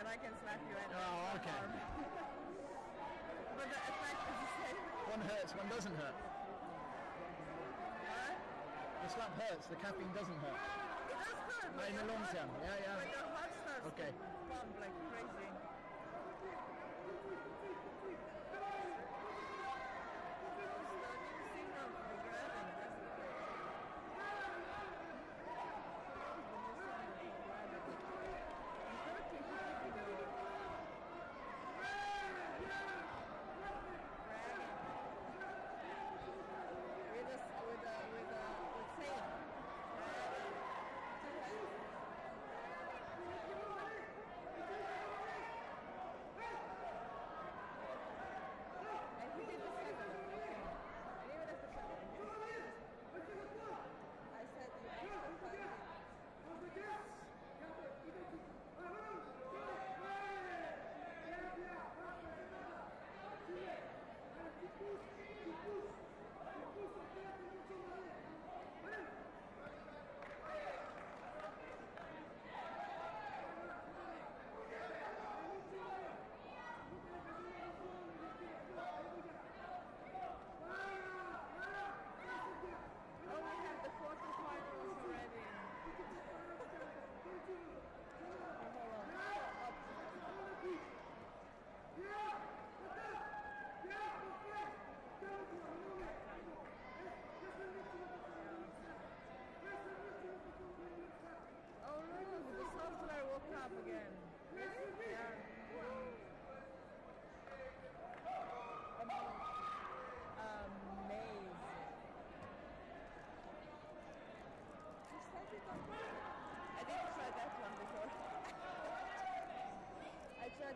that I can slap you at. Oh, okay. Um, but the effect is the same. One hurts, one doesn't hurt. The slap hurts, the caffeine doesn't hurt. It does hurt. But in the long term, yeah, yeah. The heart starts okay. to pump like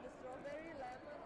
the strawberry lemon.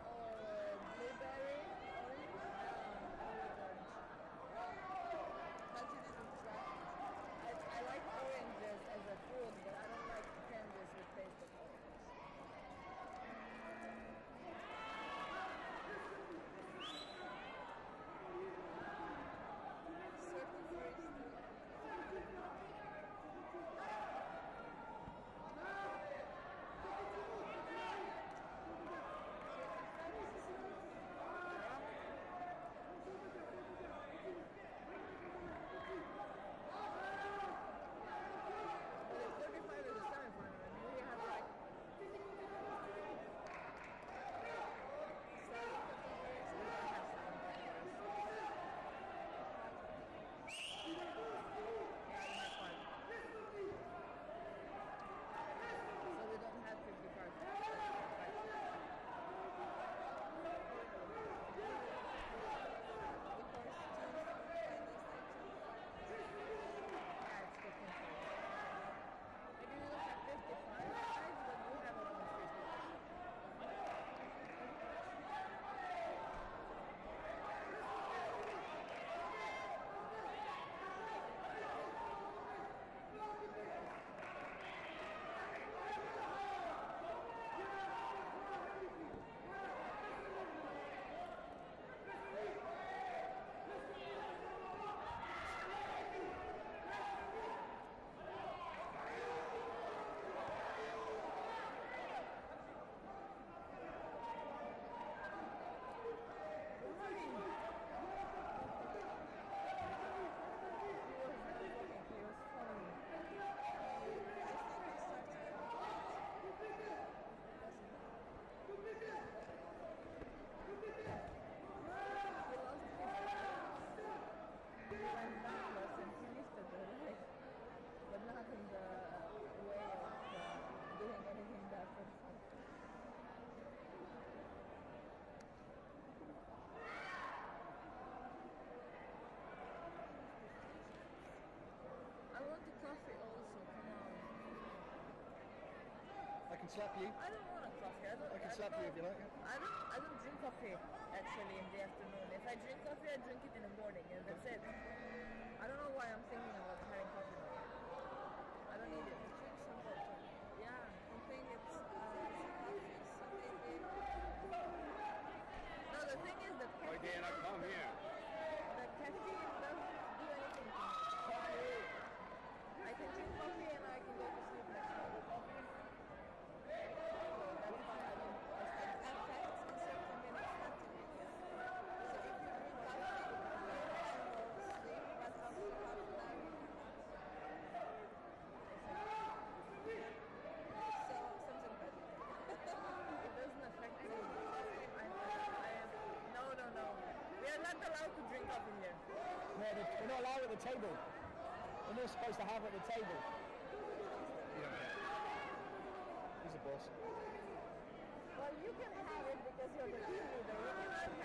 can slap you. I don't want a coffee. I, don't, I can I slap you if you like. I don't. I don't drink coffee actually in the afternoon. If I drink coffee, I drink it in the morning, and that's it. I don't know why I'm thinking about having coffee. I don't need it. The table. We're not supposed to have at the table. He's a boss. Well, you can have it because you're the team leader.